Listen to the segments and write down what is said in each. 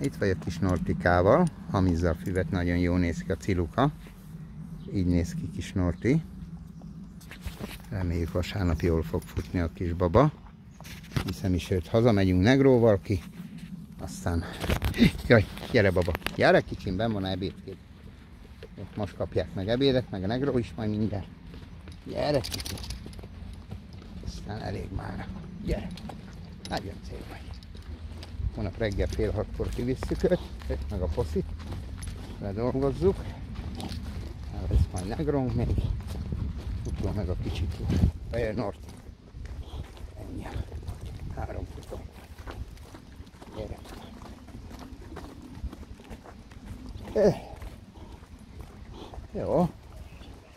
Itt vagyok kis Nortikával, hamizza a füvet, nagyon jó néz ki a ciluka. Így néz ki kis Norti. Reméljük vasárnap jól fog futni a kis baba. Hiszem is őt hazamegyünk Negróval ki. Aztán... Jaj, gyere baba, gyere kicsim, ben van ebédkét. Most kapják meg ebédet, meg a Negró is majd mindjárt. Gyere kicsim. Aztán elég már. Gyere. Nagyon szép vagy. Holnap reggel fél hatkor kivisszük őt, meg a foszit. Ledolgozzuk. Ez majd negronk még. Futom meg a kicsit. Bejön Nort. Ennyi. Három futom. Gyere. Eh. Jó.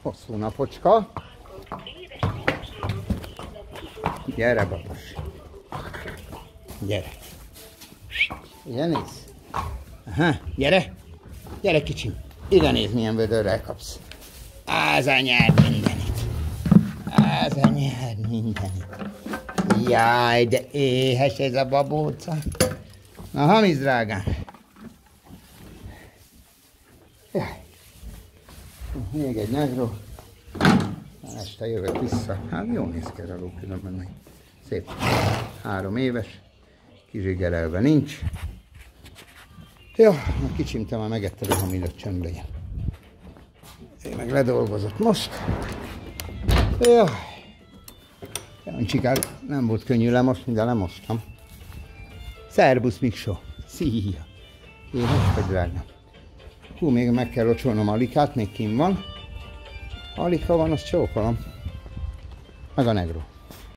Hosszú napocska. Gyere, babas. Gyere. Ide néz. Aha, gyere. Gyere kicsim. Ide néz, milyen vödörrel kapsz. Az anyád mindenit. Az anyád mindenit. Jaj, de éhes ez a babóca. Na, hamiz, drágám. Jaj. Még egy negró. Este jövök vissza. Hát jó néz ki ez a ló különben. Szép. Három éves. Kizsigerelve nincs. Jó, a kicsim te már megetted a hamidot csendbe legyen. Én meg ledolgozott most. Jó. Jancsikár, nem volt könnyű lemosni, de lemostam. Szerbusz, Miksó. Szia. Éhes vagy, drágám. Hú, még meg kell locsolnom Alikát, még kim van. Alika van, azt csókolom. Meg a negró.